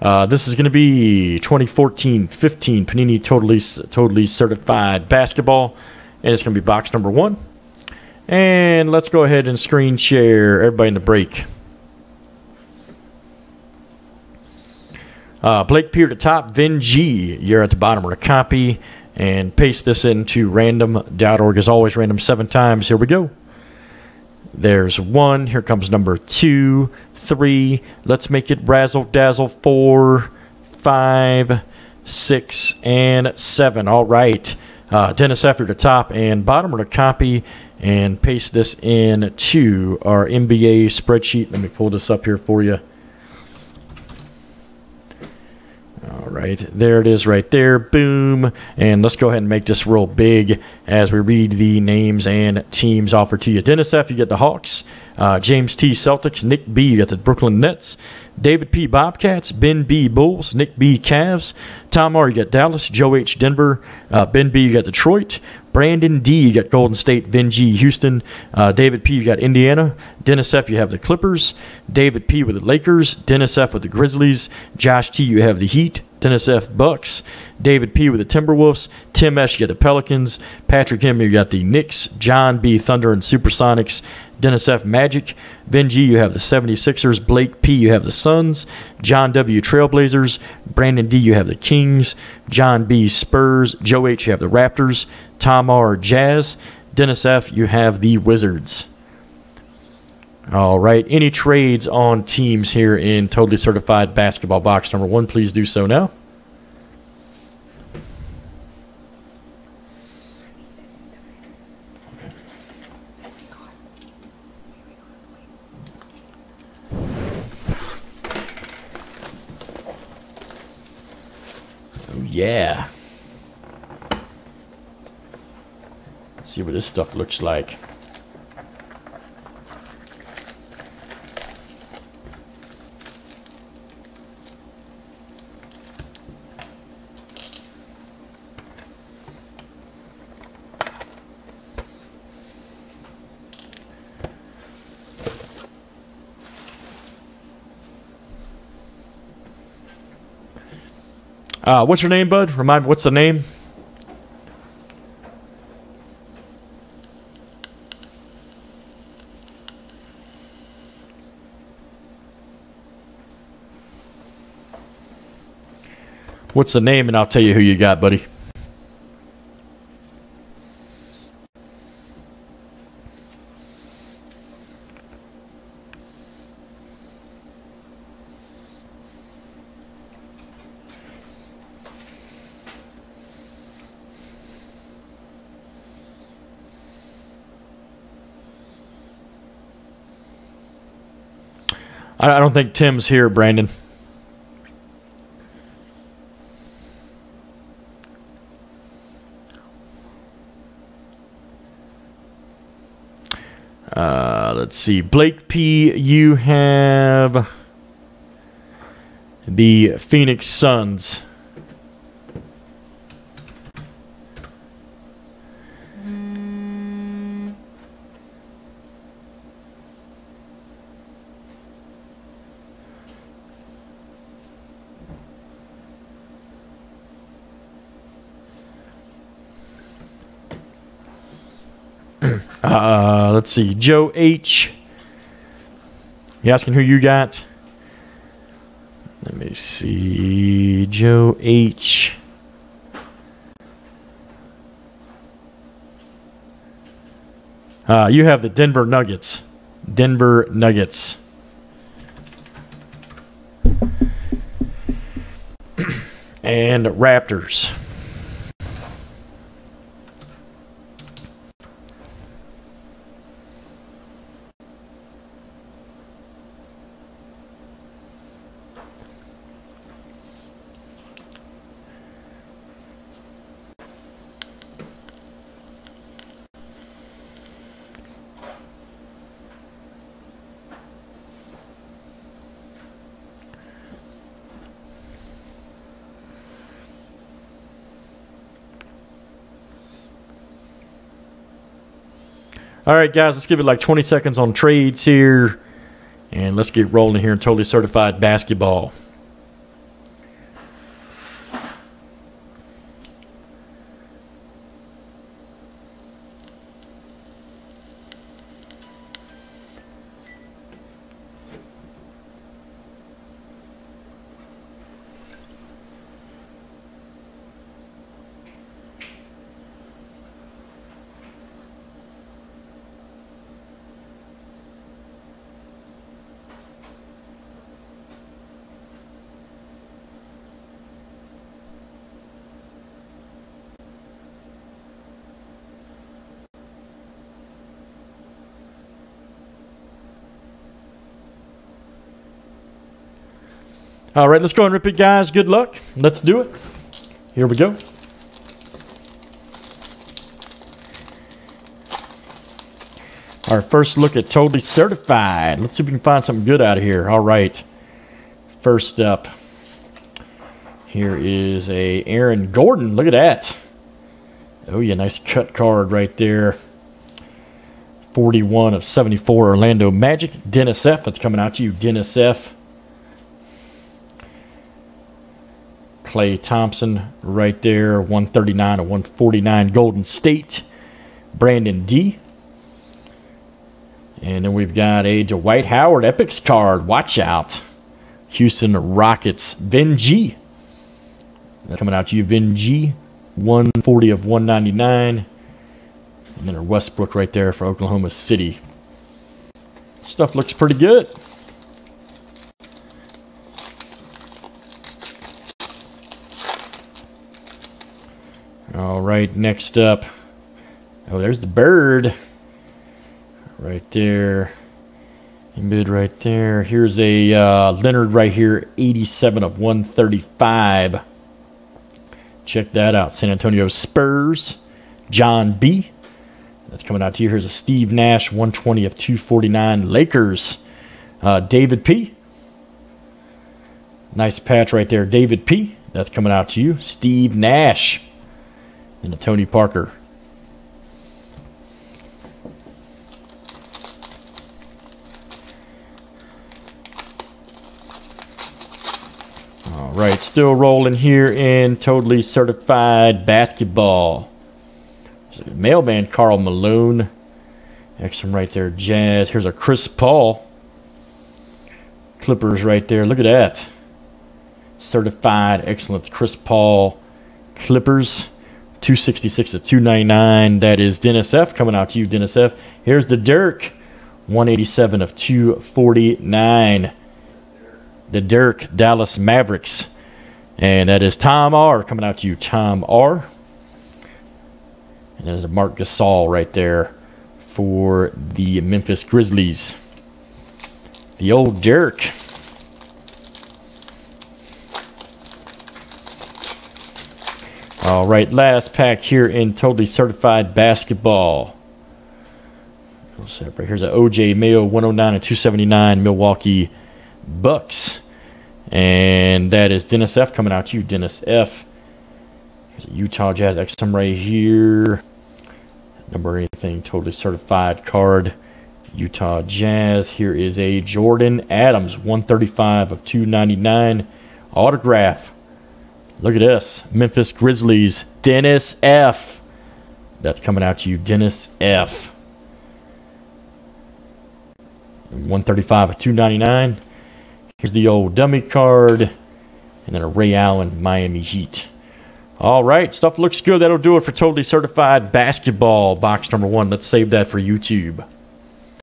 Uh, this is going to be 2014-15 Panini Totally Totally Certified Basketball, and it's going to be box number one. And let's go ahead and screen share everybody in the break. Uh, Blake P at the top, Vin G, you're at the bottom of the copy, and paste this into random.org. As always, random seven times. Here we go. There's one. Here comes number two, three. Let's make it razzle dazzle. Four, five, six, and seven. All right. Uh, Dennis after the top and bottom of the copy and paste this in to our NBA spreadsheet. Let me pull this up here for you. All right, there it is right there. Boom. And let's go ahead and make this real big as we read the names and teams offered to you. Dennis F., you get the Hawks. Uh, James T. Celtics. Nick B., you got the Brooklyn Nets. David P. Bobcats. Ben B. Bulls. Nick B. Cavs. Tom R., you got Dallas. Joe H. Denver. Uh, ben B., you got Detroit. Brandon D, you got Golden State. Vin G, Houston. Uh, David P, you got Indiana. Dennis F, you have the Clippers. David P with the Lakers. Dennis F with the Grizzlies. Josh T, you have the Heat. Dennis F, Bucks. David P with the Timberwolves. Tim S, you got the Pelicans. Patrick M, you got the Knicks. John B, Thunder and Supersonics. Dennis F. Magic. Ben G, you have the 76ers. Blake P, you have the Suns. John W. Trailblazers. Brandon D, you have the Kings. John B. Spurs. Joe H, you have the Raptors. Tom R. Jazz. Dennis F., you have the Wizards. All right. Any trades on teams here in Totally Certified Basketball Box number one, please do so now. Oh, yeah. See what this stuff looks like. Uh, what's your name, bud? Remind me, what's the name? What's the name, and I'll tell you who you got, buddy. I don't think Tim's here, Brandon. Uh, let's see. Blake P, you have the Phoenix Suns. Uh, let's see. Joe H. You asking who you got? Let me see. Joe H. Uh, you have the Denver Nuggets. Denver Nuggets. and Raptors. All right, guys, let's give it like 20 seconds on trades here. And let's get rolling here in totally certified basketball. All right, let's go and rip it, guys. Good luck. Let's do it. Here we go. Our first look at Totally Certified. Let's see if we can find something good out of here. All right. First up, here is a Aaron Gordon. Look at that. Oh, yeah, nice cut card right there. 41 of 74 Orlando Magic. Dennis F. That's coming out to you, Dennis F. Klay Thompson right there. 139 of 149 Golden State. Brandon D. And then we've got a Dwight Howard Epics card. Watch out. Houston Rockets. Vin G. Coming out to you, Vin G. 140 of 199. And then a Westbrook right there for Oklahoma City. Stuff looks pretty good. All right, next up. Oh, there's the bird. Right there. Mid right there. Here's a uh, Leonard right here, 87 of 135. Check that out. San Antonio Spurs. John B. That's coming out to you. Here's a Steve Nash, 120 of 249. Lakers. Uh, David P. Nice patch right there. David P. That's coming out to you. Steve Nash. And a Tony Parker. All right, still rolling here in totally certified basketball. Mailman Karl Malone. One right there, Jazz. Here's a Chris Paul. Clippers right there. Look at that. Certified excellence. Chris Paul. Clippers. 266 to 299. That is Dennis F. coming out to you, Dennis F. Here's the Dirk. 187 of 249. The Dirk Dallas Mavericks. And that is Tom R. coming out to you, Tom R. And there's a Marc Gasol right there for the Memphis Grizzlies. The old Dirk. All right, last pack here in totally certified basketball. Here's an OJ Mayo 109 and 279 Milwaukee Bucks. And that is Dennis F coming out to you, Dennis F. Here's a Utah Jazz XM right here. Number anything totally certified card. Utah Jazz. Here is a Jordan Adams 135 of 299 autograph Look at this. Memphis Grizzlies. Dennis F. That's coming out to you, Dennis F. 135 of 299. Here's the old dummy card. And then a Ray Allen Miami Heat. All right, stuff looks good. That'll do it for totally certified basketball box number one. Let's save that for YouTube.